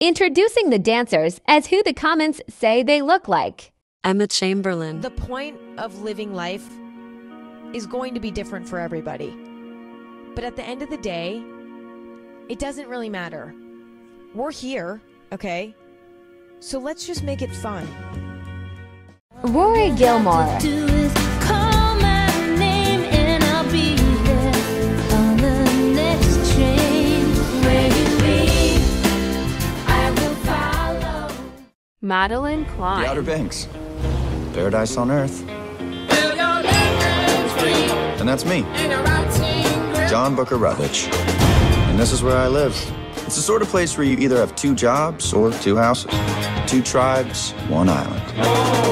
introducing the dancers as who the comments say they look like. Emma Chamberlain. The point of living life is going to be different for everybody. But at the end of the day, it doesn't really matter. We're here, okay? So let's just make it fun. Rory Gilmore. Madelyn The Cline. Outer Banks. Paradise on Earth. And that's me, John Booker Routledge. And this is where I live. It's the sort of place where you either have two jobs or two houses, two tribes, one island.